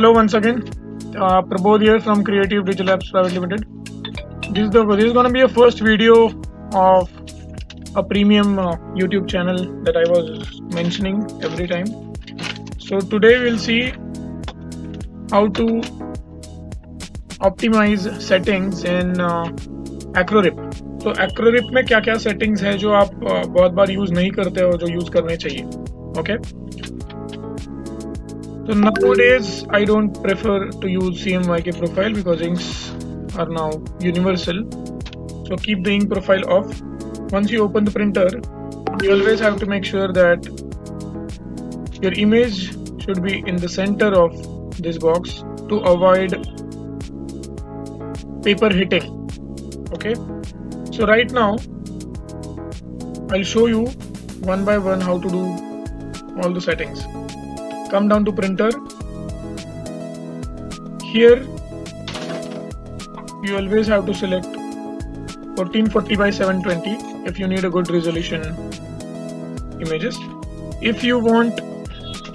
Hello once again, uh, Prabodh here from Creative Digital Labs Private Limited. This is, the, this is going to be a first video of a premium uh, YouTube channel that I was mentioning every time. So today we'll see how to optimize settings in uh, AcroRip. तो एक्रोरिप में क्या क्या settings है जो आप uh, बहुत बार use नहीं करते हो जो यूज़ करने चाहिए okay so nowadays I don't prefer to use CMYK profile because inks are now universal. So keep the ink profile off. Once you open the printer you always have to make sure that your image should be in the center of this box to avoid paper hitting. Okay? So right now I'll show you one by one how to do all the settings come down to printer. Here you always have to select 1440 by 720 if you need a good resolution images. If you want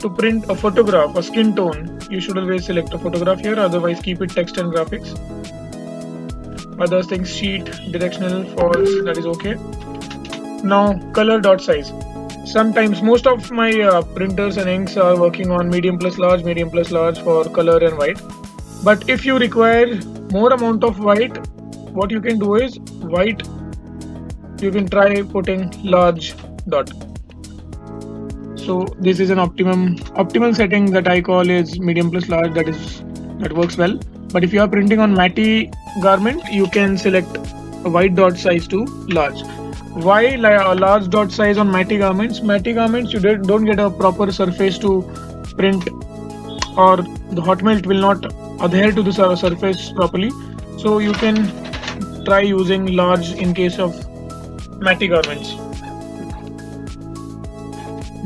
to print a photograph a skin tone you should always select a photograph here. Otherwise keep it text and graphics. Other things sheet directional false that is okay. Now color dot size sometimes most of my uh, printers and inks are working on medium plus large medium plus large for color and white. But if you require more amount of white what you can do is white you can try putting large dot. So this is an optimum optimal setting that i call is medium plus large that is that works well. But if you are printing on matte garment you can select a white dot size to large why large dot size on matte garments? Matte garments you don't get a proper surface to print or the hot melt will not adhere to the surface properly. So you can try using large in case of matte garments.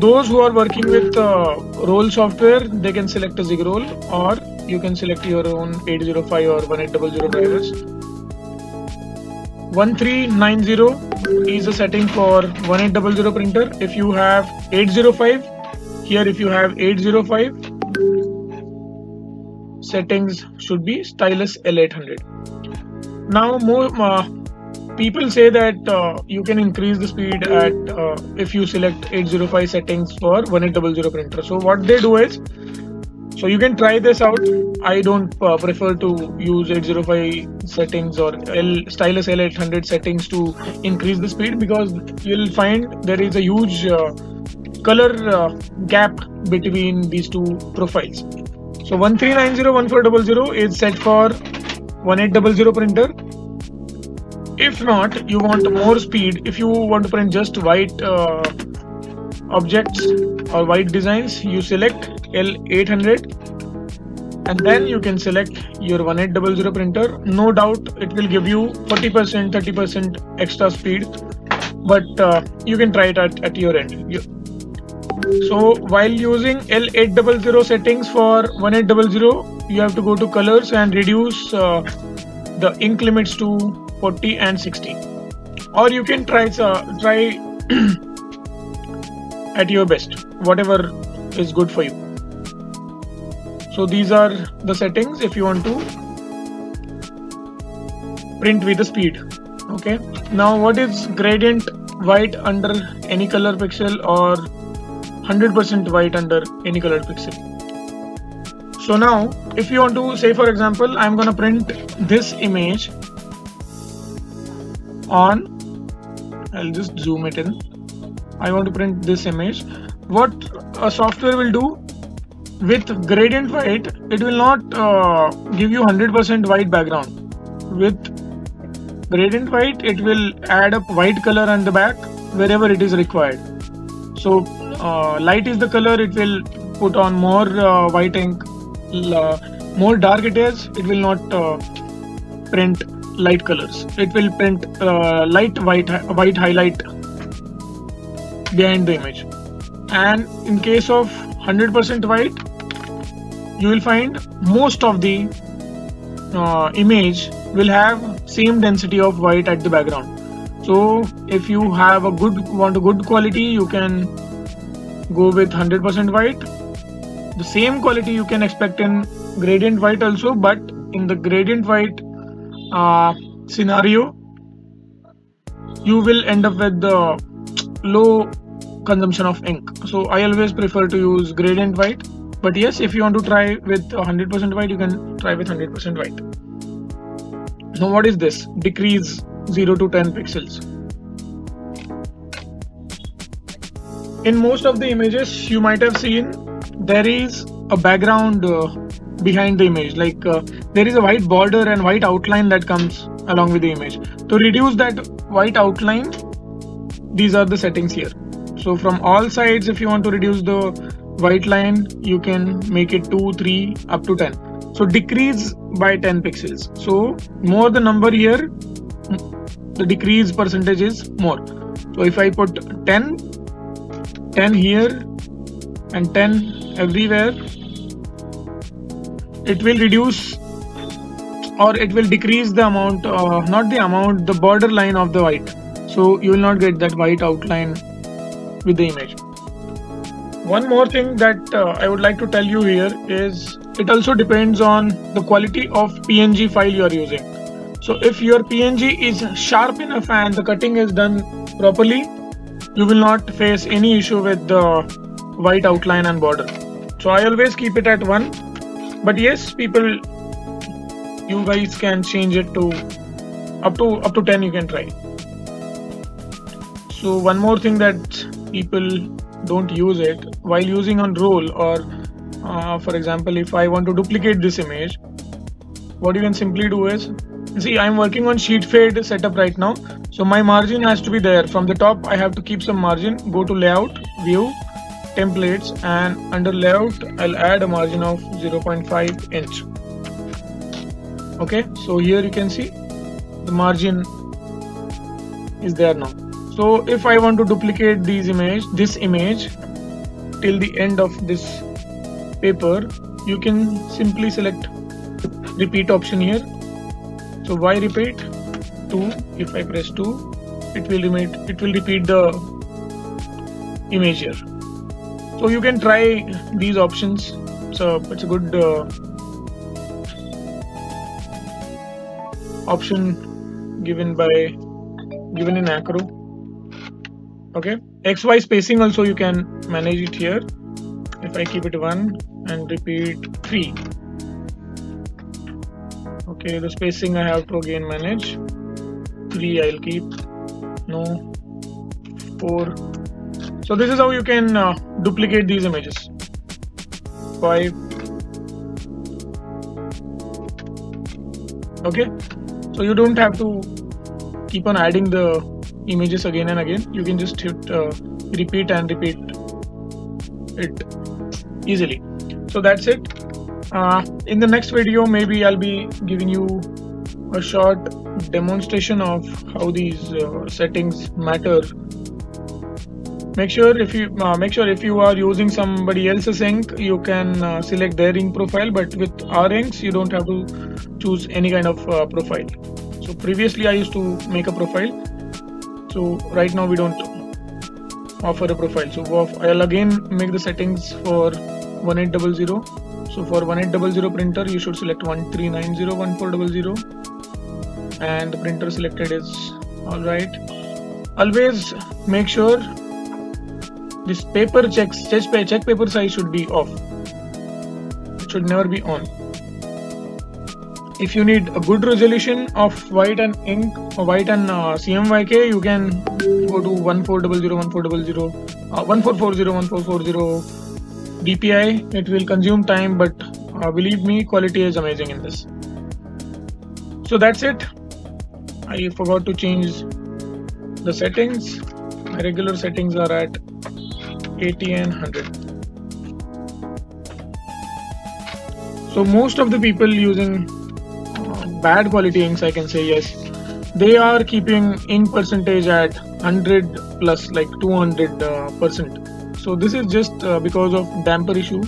Those who are working with uh, roll software they can select a zig roll or you can select your own 805 or 1800 drivers. 1390 is a setting for 1800 printer. If you have 805 here if you have 805 settings should be stylus L800 now more uh, people say that uh, you can increase the speed at uh, if you select 805 settings for 1800 printer. So what they do is so you can try this out. I don't uh, prefer to use 805 settings or L, stylus l800 settings to increase the speed because you'll find there is a huge uh, color uh, gap between these two profiles. So 1390 1400 is set for 1800 printer. If not you want more speed. If you want to print just white uh, objects or white designs you select L800 and then you can select your 1800 printer. No doubt it will give you 40% 30% extra speed but uh, you can try it at, at your end. So while using L800 settings for 1800 you have to go to colors and reduce uh, the ink limits to 40 and 60 or you can try uh, try at your best whatever is good for you so these are the settings if you want to print with the speed. Okay. Now what is gradient white under any color pixel or 100% white under any colored pixel? So now if you want to say for example I'm gonna print this image on I'll just zoom it in. I want to print this image. What a software will do with gradient white it will not uh, give you 100% white background. With gradient white it will add up white color on the back wherever it is required. So uh, light is the color it will put on more uh, white ink uh, more dark it is it will not uh, print light colors. It will print uh, light white white highlight behind the image. And in case of 100% white you will find most of the uh, image will have same density of white at the background. So if you have a good want a good quality you can go with 100% white. The same quality you can expect in gradient white also but in the gradient white uh, scenario you will end up with the low consumption of ink. So I always prefer to use gradient white but yes if you want to try with 100% white you can try with 100% white. Now what is this? Decrease 0 to 10 pixels. In most of the images you might have seen there is a background uh, behind the image. Like uh, there is a white border and white outline that comes along with the image. To reduce that white outline these are the settings here. So from all sides if you want to reduce the white line you can make it 2 3 up to 10 so decrease by 10 pixels. So more the number here the decrease percentage is more. So if I put 10 10 here and 10 everywhere it will reduce or it will decrease the amount uh, not the amount the border line of the white. So you will not get that white outline with the image one more thing that uh, I would like to tell you here is it also depends on the quality of PNG file you are using. So if your PNG is sharp enough and the cutting is done properly you will not face any issue with the white outline and border. So I always keep it at 1 but yes people you guys can change it to up to up to 10 you can try. So one more thing that people don't use it while using on roll or uh, for example if I want to duplicate this image what you can simply do is see I'm working on sheet feed setup right now. So my margin has to be there. From the top I have to keep some margin go to layout view templates and under layout I'll add a margin of 0.5 inch. Okay so here you can see the margin is there now so if I want to duplicate these image this image till the end of this paper you can simply select repeat option here. So why repeat? 2 if I press 2 it will repeat it will repeat the image here. So you can try these options. So it's a good uh, option given by given in acro okay? Xy spacing also you can manage it here. If I keep it 1 and repeat 3 okay the spacing I have to again manage. 3 I'll keep. No. 4 so this is how you can uh, duplicate these images. 5 okay? So you don't have to keep on adding the images again and again you can just hit uh, repeat and repeat it easily so that's it uh, in the next video, maybe I'll be giving you a short demonstration of how these uh, settings matter. Make sure if you uh, make sure if you are using somebody else's ink, you can uh, select their ink profile. But with our inks, you don't have to choose any kind of uh, profile. So previously, I used to make a profile. So right now, we don't offer a profile. So I'll again make the settings for 1800 so for 1800 printer you should select 13901400 and the printer selected is alright always make sure this paper checks check, check paper size should be off. It should never be on if you need a good resolution of white and ink or white and uh, CMYK you can go to 1400 1400 uh, 1440 1440 DPI it will consume time but uh, believe me quality is amazing in this. So that's it. I forgot to change the settings. My regular settings are at 80 and 100 so most of the people using bad quality inks I can say yes. They are keeping ink percentage at 100 plus like 200 uh, percent. So this is just uh, because of damper issue.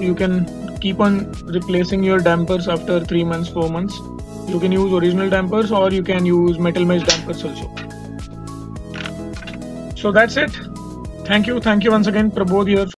You can keep on replacing your dampers after three months four months. You can use original dampers or you can use metal mesh dampers also. So that's it. Thank you. Thank you once again prabodh here